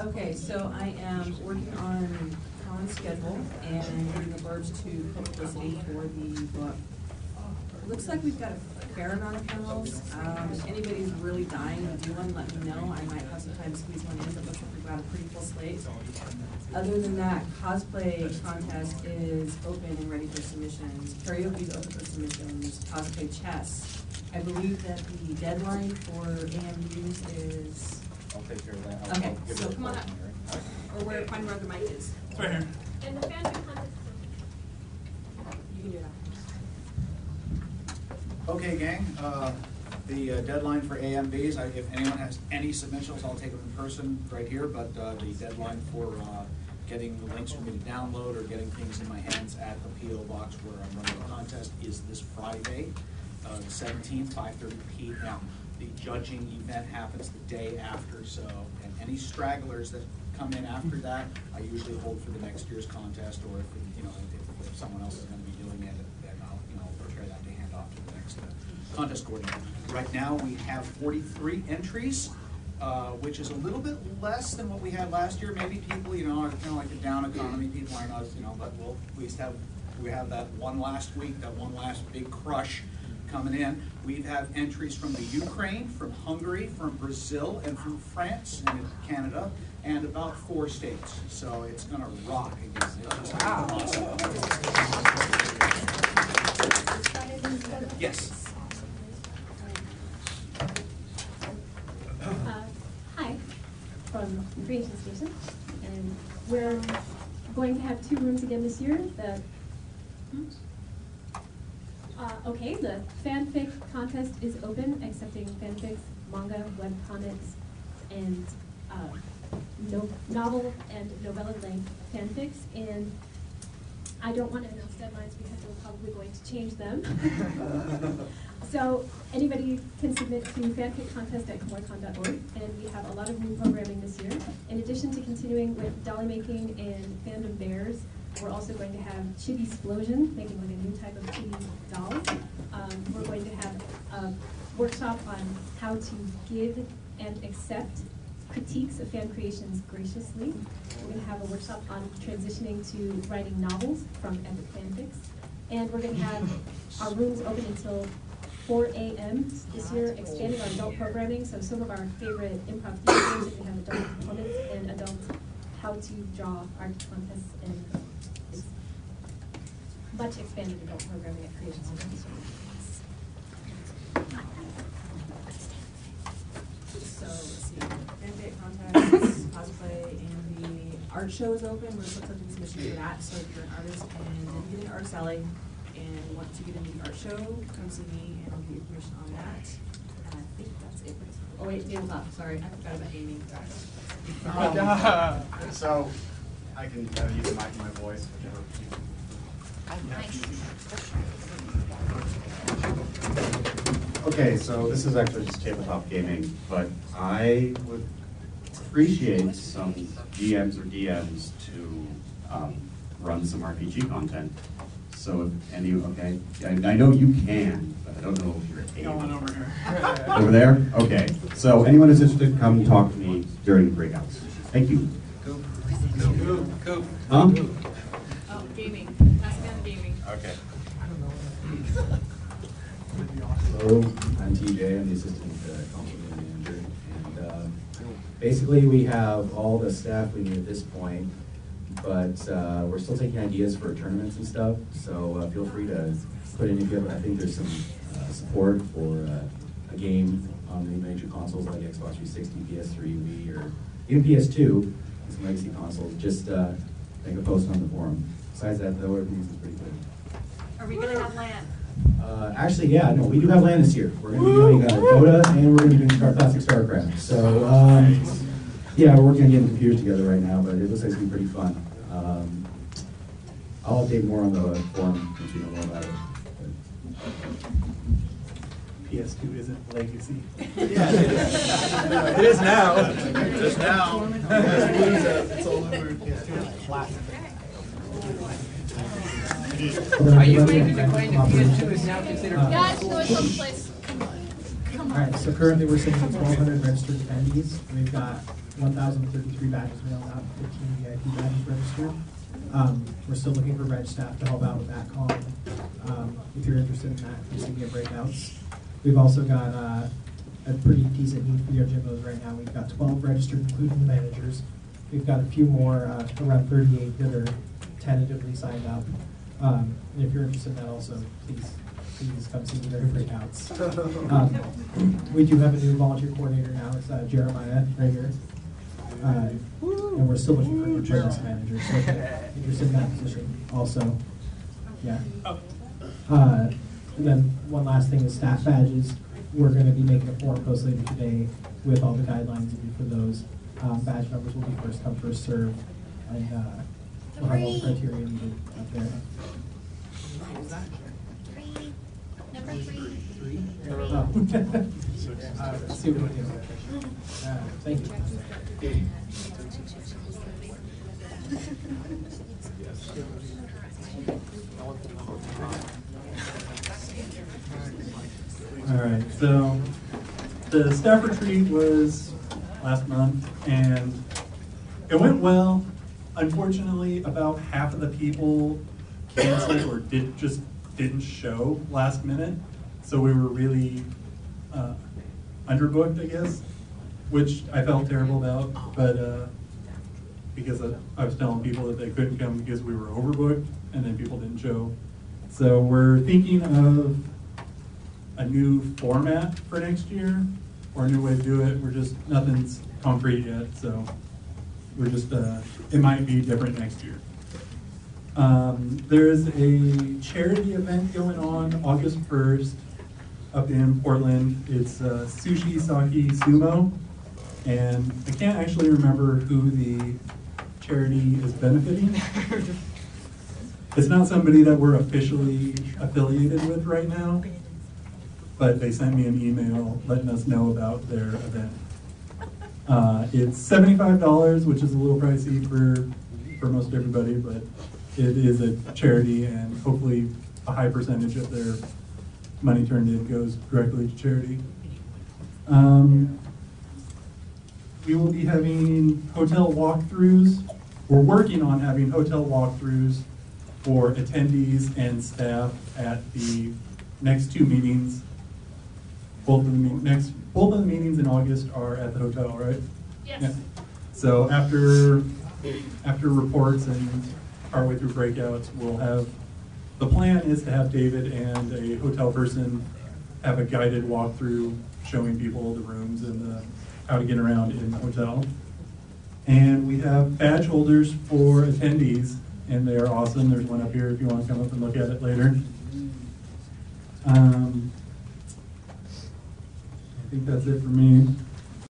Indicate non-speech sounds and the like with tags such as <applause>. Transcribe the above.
Okay, so I am working on Colin's schedule and in regards to publicity for the book. Looks like we've got a fair amount of panels. Um, if anybody's really dying to do one, let me know. I might have some time to squeeze one in, but looks like we've got a pretty full slate. Other than that, cosplay contest is open and ready for submissions. Karaoke is open for submissions. Cosplay chess. I believe that the deadline for AMVs is I'll take care of that. I'll- Okay, I'll give so it a come on call, up. Mary. Or where, find where the mic is. It's right here. And the fanfic contest. You can do that. Okay, gang, uh, the uh, deadline for AMVs, I- if anyone has any submissions, I'll take them in person right here, but uh, the deadline for uh, getting the links for me to download or getting things in my hands at the PO box where I'm running the contest is this Friday, uh, the seventeenth, five thirty P M. The judging event happens the day after, so, and any stragglers that come in after that, I usually hold for the next year's contest, or if, you know, if- if someone else is gonna be doing it, then I'll, you know, prepare that to hand off to the next uh, contest coordinator. Right now, we have forty-three entries, uh, which is a little bit less than what we had last year. Maybe people, you know, are kind of like the down economy, people are not, you know, but we'll, we have, we have that one last week, that one last big crush coming in. We have entries from the Ukraine, from Hungary, from Brazil, and from France, and Canada, and about four states. So it's gonna rock again. It's just awesome. Yes. Uh, Hi, from Creation Station, and we're going to have two rooms again this year. The, uh, okay, the fanfic contest is open, accepting fanfics, manga, webcomics, and, uh, no, novel and novella length fanfics, and I don't want to announce deadlines because we're probably going to change them. <laughs> So anybody can submit to fanficcontest@kumoricon.org, and we have a lot of new programming this year. In addition to continuing with dolly making and fandom bears, we're also going to have chibi explosion, making like a new type of chibi doll. Um, we're going to have a workshop on how to give and accept critiques of fan creations graciously. We're gonna have a workshop on transitioning to writing novels from epic fanfics. And we're gonna have <laughs> our rooms open until four AM this year, expanding our adult programming, so some of our favorite improv theater games, we have adult how to draw art contests and it's much expanded adult programming at Creation Studios. So, let's see, fanfic contests, cosplay, and the art show is open, we're still taking submissions for that, so if you're an artist and didn't get an art alley and want to get into the art show, come see me and I'll give you permission on that. And I think that's it. Oh wait, tabletop, sorry, I forgot about gaming. <laughs> Um, So, I can uh, use the mic in my voice, whichever. Okay, so this is actually just tabletop gaming, but I would appreciate some GMs or DMs to um, run some RPG content. So if any, okay, I I know you can, but I don't know if you're able. Going over here. Over there? Okay. So anyone who's interested, come talk to me during the breakouts. Thank you. Coop. Huh? Oh, gaming, ask on gaming. Okay. Hello, I'm TJ, I'm the assistant uh, manager, and uh, basically, we have all the staff we need at this point, but uh, we're still taking ideas for tournaments and stuff, so uh, feel free to put in if you have, I think there's some uh, support for uh, a game on the major consoles like Xbox 360, PS3, Wii, or even PS2, some legacy consoles, just uh, make a post on the forum. Besides that, the though, everything's pretty good. Are we gonna have LAN? Uh, actually, yeah, no, we do have LAN this year. We're gonna be doing uh, Dota and we're gonna be doing Star Classic StarCraft. So, um, yeah, we're working on getting computers together right now, but it looks like it's gonna be pretty fun. Um, I'll update more on the forum once we know more about it. PS2 isn't legacy. Yeah, it is. It is now. Just now. It's all over. PS Classic. Are you making the claim that PS2 is now considered? Guys, go someplace. All right, so currently we're sitting at twelve hundred registered attendees. We've got one thousand thirty-three badges mailed out, fifteen VIP badges registered. Um, we're still looking for reg staff to help out with that call. Um, if you're interested in that, please give me a breakouts. We've also got, uh, a pretty decent need for your gymbos right now. We've got twelve registered, including the managers. We've got a few more, uh, around thirty-eight that are tentatively signed up. Um, and if you're interested in that also, please, please come see me during breakouts. <laughs> Um, We do have a new volunteer coordinator now, it's uh, Jeremiah right here. Uh, And we're still looking for a business manager, so if you're interested in that position also, yeah. Uh, And then one last thing is staff badges. We're gonna be making a forum post later today with all the guidelines for those. Um, Badge numbers will be first come, first served, and uh, we'll have all the criteria needed up there. Three, number three. Oh. Uh, let's <laughs> see what we do. Uh, Thank you. <laughs> All right, so the staff retreat was last month and it went well. Unfortunately, about half of the people canceled or did, just didn't show last minute. So we were really uh, underbooked, I guess, which I felt terrible about, but uh, because I I was telling people that they couldn't come because we were overbooked and then people didn't show. So we're thinking of a new format for next year or a new way to do it. We're just, nothing's concrete yet, so we're just, uh, it might be different next year. Um, there's a charity event going on August first up in Portland. It's uh, Sushi Sake Sumo. And I can't actually remember who the charity is benefiting. <laughs> It's not somebody that we're officially affiliated with right now, but they sent me an email letting us know about their event. Uh, it's seventy-five dollars, which is a little pricey for, for most everybody, but it is a charity and hopefully a high percentage of their money turned in goes directly to charity. Um, we will be having hotel walkthroughs. We're working on having hotel walkthroughs for attendees and staff at the next two meetings. Both of the next, both of the meetings in August are at the hotel, right? Yes. Yeah. So after, after reports and our way through breakouts, we'll have, the plan is to have David and a hotel person have a guided walkthrough showing people the rooms and the, how to get around in the hotel. And we have badge holders for attendees, and they are awesome. There's one up here if you want to come up and look at it later. Um, think that's it for me.